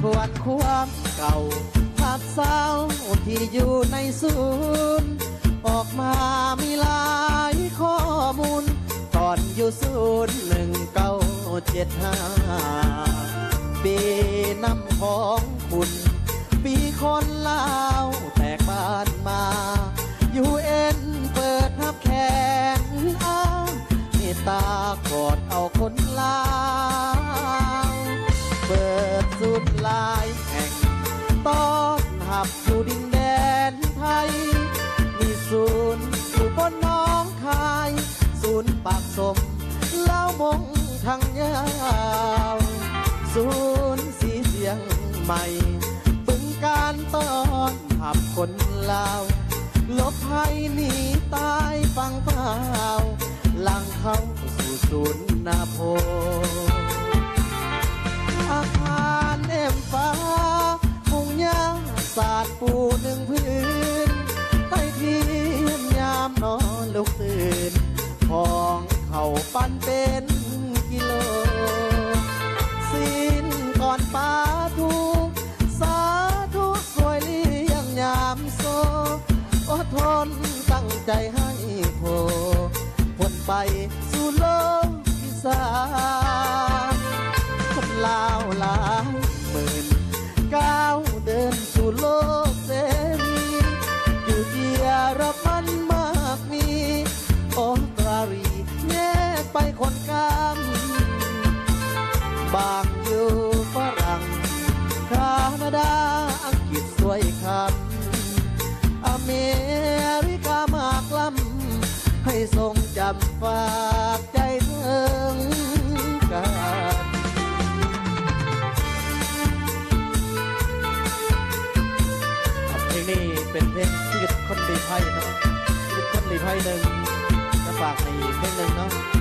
ทวนความเก่าภาพเศร้าที่อยู่ในศูนย์ออกมามีหลายข้อมูล ตอนอยู่ศูนย์หนึ่งเก้าเจ็ดห้าปีน้ำของคุณ ปีคนลาวแตกบ้านมายูเอ็นเปิดทับแขนอ้าเมตตากอดเอาคนลาวเปิดายแห่งต้อนหับอยู่ดินแดนไทย มีศูนย์อยู่บนน้องคาย ศูนย์ปากสมเล่ามงทางยาวศูนย์สีเสียงใหม่บึงการต้อนหับคนลาวลบภัยหนีตายฟังเปล่าลังเข้าสู่ศูนย์นาโพาสตร์ปูหนึ่งพื้นใต้ทียมยามนอนลุกตื่นของเขาปั้นเป็นกิโลสิ้นก่อนป้าทุกสาธุสวยเลี้ยงยามโซอดทนตั้งใจให้โพพ้นไปสู่โลกที่สา วิตครหนึ่งจะฝากในเพลงหนึ่งเนาะ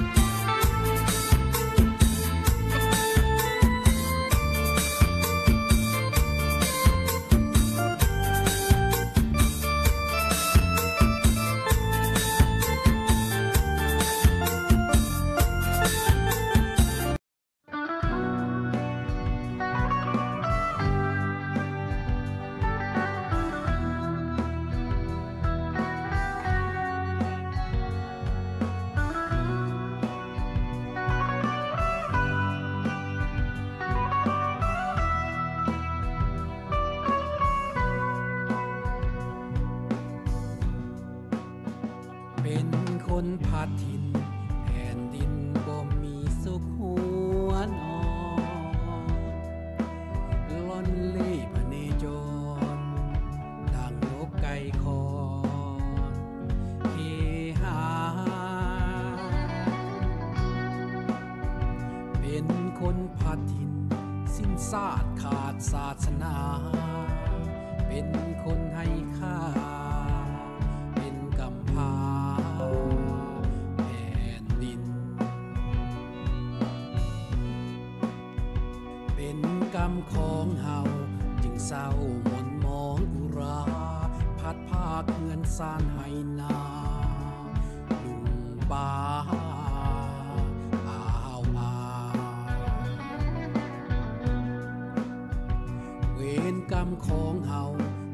กรรมของเฮา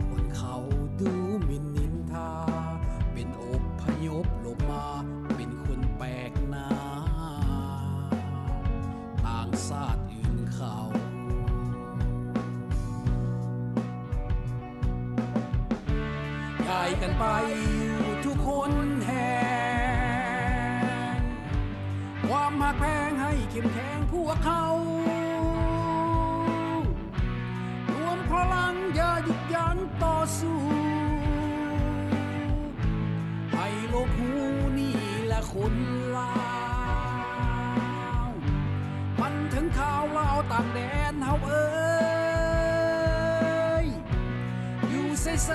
คนเขาดูหมินนินทา เป็นอบพยพหลบมา เป็นคนแปลกหน้า ต่างชาติอื่นเขาใหญ่กันไปอยู่ทุกคนแห่งความหักแพงให้เข้มแข็งพวกเขา ยันต่อสู้ให้โลกหูนี่และคนลาวมันถึงข่าวเล่าต่างแดนเฮาเอ้ยอยู่เซ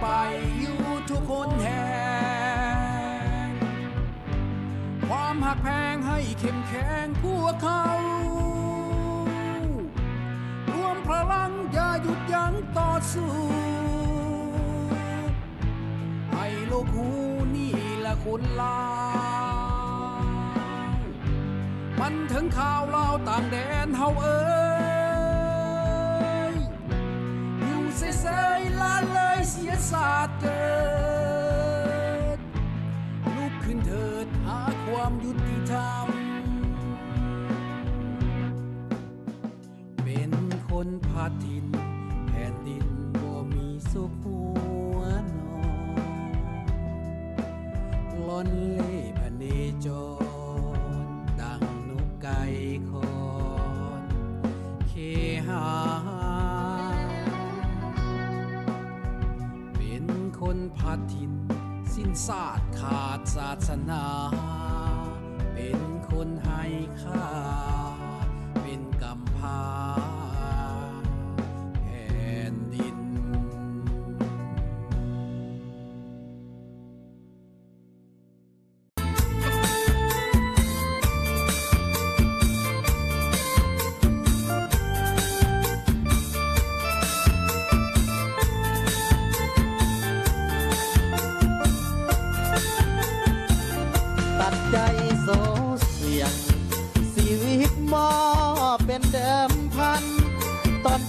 ไปอยู่ทุกคนแห่งความหักแพงให้เข้มแข็งพวกเขา รวมพลังอย่าหยุดยั้งต่อสู้ให้โลกหูนี่ละคนลามันถึงข่าวเล่าต่างแดนเฮาเอ้ย สาเกิดลุกขึ้นเถิดหาความยุติธรรม เป็นคนพาทินแผ่นดินบ่มีสุขหัวนอนหล่อนเล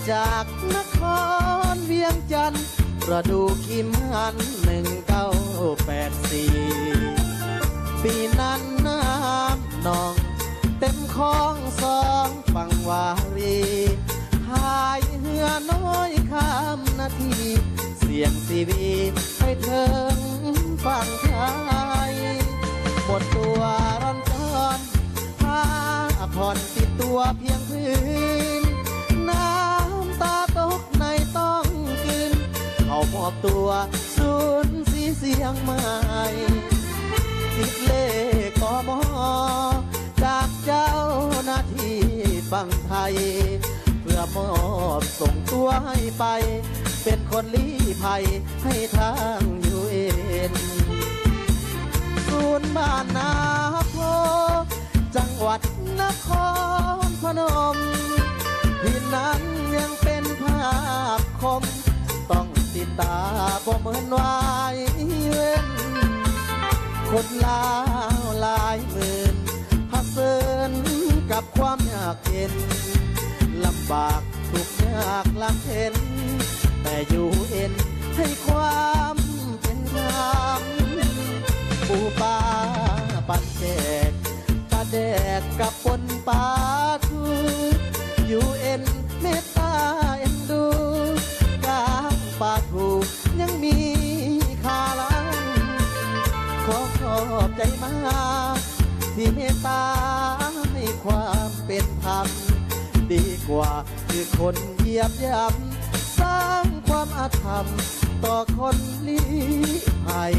จากนครเวียงจันทร์ประดูคิมหันหนึ่งเก้าแปดสี่ปีนั้นน้ำนอง เต็มคลองสองฝั่งวารีหายเหือน้อยข้ามนาที เสียงสีวีให้ถึงฝั่งไทยหมดตัวร้อนจอนผ้าผ่อนติดตัวเพียงพื้น อบตัวสูญสีเสียงใหม่ติดเลขกมจากเจ้าหน้าที่ฝั่งไทย เพื่อมอบส่งตัวให้ไป เป็นคนลี้ภัยให้ทางยูเอ็นศูนย์บ้านนาโพจังหวัดนครพนมที่นั้นยังเป็นภาพคม ต้องติตาบ่เหมือนวายเว้นคนลาวหลายหมื่นพัเซินกับความยากเย็นลำบากทุกยากลำเข็นแต่อยู่เอ็นให้ความเป็นธรรมปูปาปันแจกปาแดกกับปนปาทูอยู่เอ็นเมตตาเอ็นดูกางปาทู ยังมีค่าล้างขอขอบใจมากที่เมตตาให้ความเป็นธรรมดีกว่าคือคนเหยียบย่ำสร้างความอาธรรม ต่อคนลี้ภัย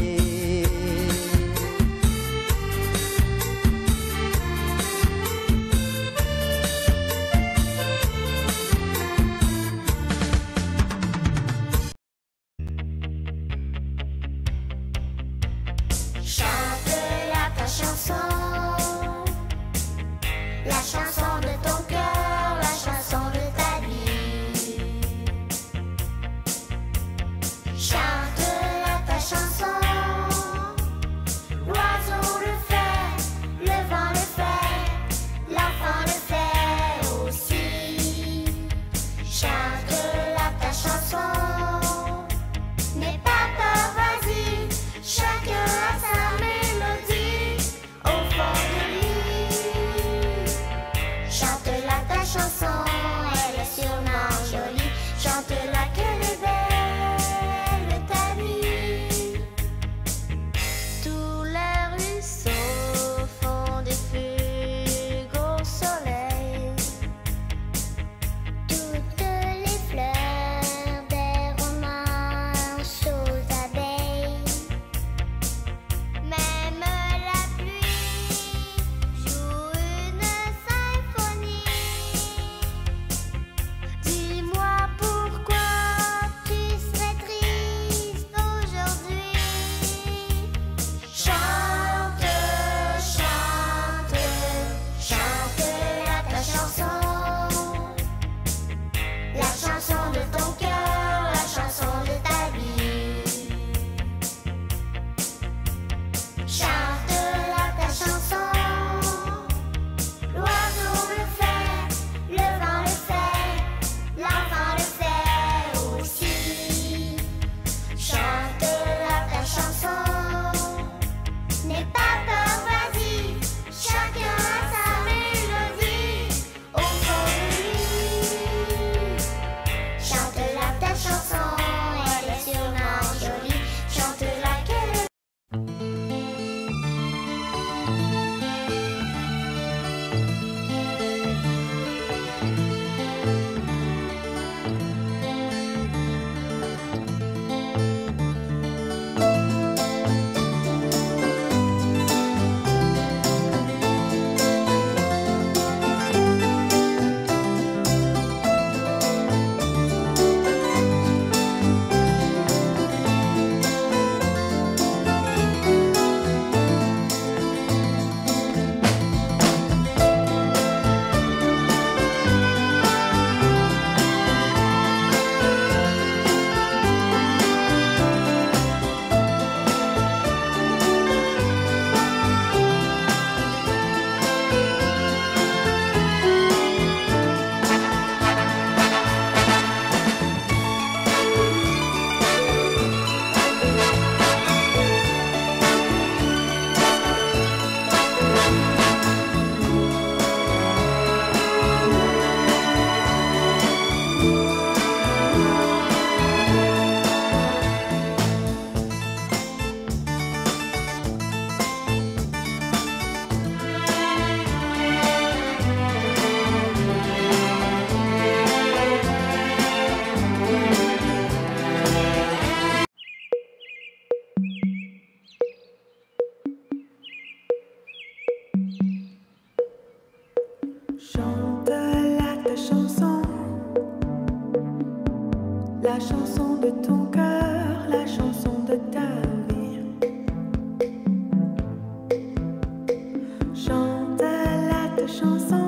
Sao